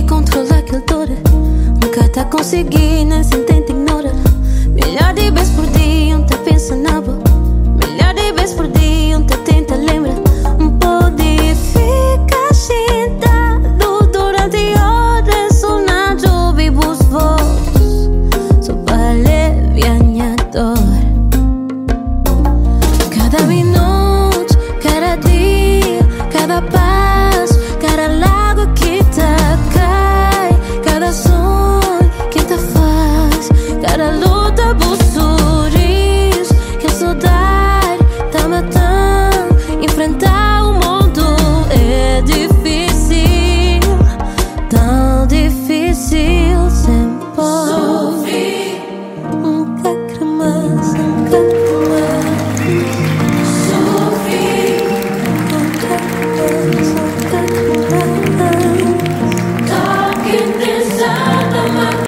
consegui controlar aquele dor. Nunca tá consegui, nem né? se tenta ignora. Milhar de vezes por